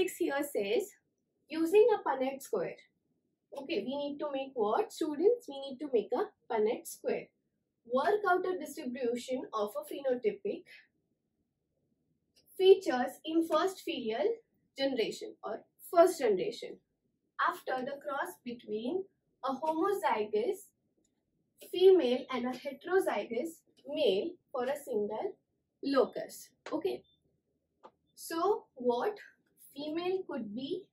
Okay, so question 6 here says using a Punnett square. Okay, we need to make what? Students, we need to make a Punnett square. Work out a distribution of a phenotypic features in first filial generation or first generation after the cross between a homozygous female and a heterozygous male for a single locus. Okay. So what female could be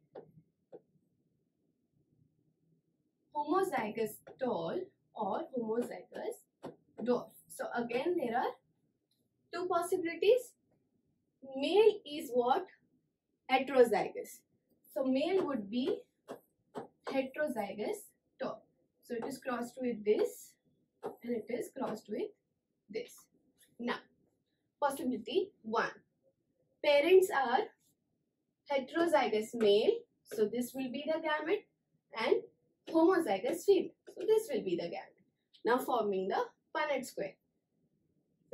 homozygous tall or homozygous dwarf. So again there are two possibilities. Male is what? Heterozygous. So male would be heterozygous tall. So it is crossed with this and it is crossed with this. Now, possibility 1. Parents are heterozygous male, so this will be the gamete and homozygous female, so this will be the gamete. Now forming the Punnett square.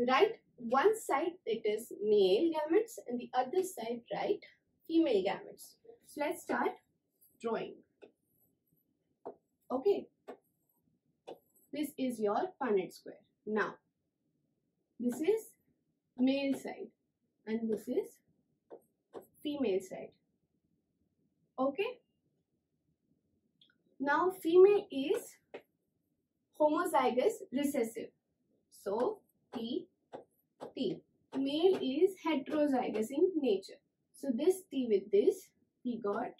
Right one side it is male gametes and the other side right female gametes. So let's start drawing. Okay. This is your Punnett square. Now, this is male side and this is female side. Okay. Now, female is homozygous recessive. So, T, T. Male is heterozygous in nature. So, this T with this, he got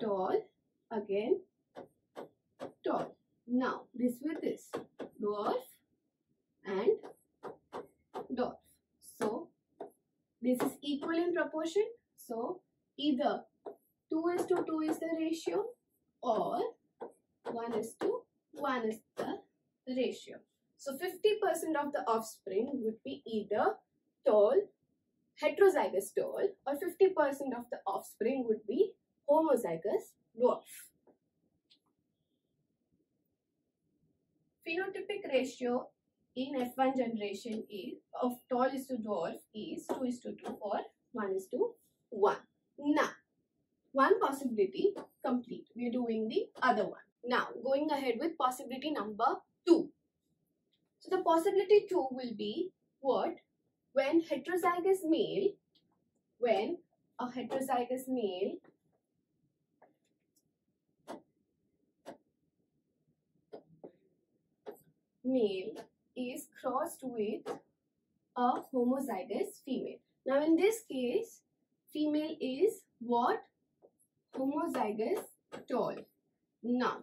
tall, again tall. Now, this with this, dwarf and dwarf. So, this is equal in proportion. So, either 2 is to 2 is the ratio or 1 is to 1 is the ratio. So, 50% of the offspring would be either tall, heterozygous tall or 50% of the offspring would be homozygous dwarf. phenotypic ratio in F1 generation is of tall is to dwarf is 2 is to 2 or 1 is to 1. Now, one possibility complete. We are doing the other one. Now, going ahead with possibility number 2. So, the possibility 2 will be what? When heterozygous male, when a heterozygous male male is crossed with a homozygous female. Now in this case, female is what? Homozygous tall. Now,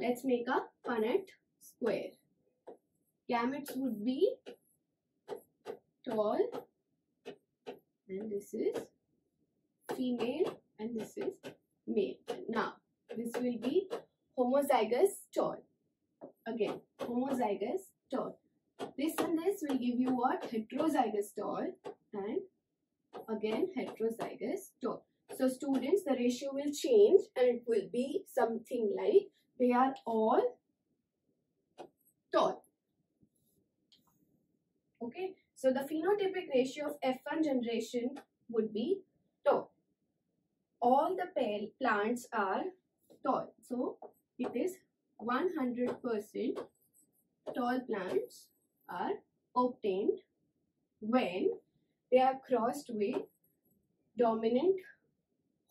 let's make a Punnett square. Gametes would be tall and this is female and this is male. Now, this will be homozygous tall. Again, homozygous tall. Will give you what? Heterozygous tall and again heterozygous tall. So students, the ratio will change and it will be something like they are all tall. Okay, so the phenotypic ratio of F1 generation would be tall. All the plants are tall. So it is 100% tall plants are obtained when they are crossed with dominant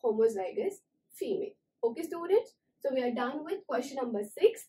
homozygous female. Okay students, so we are done with question number 6.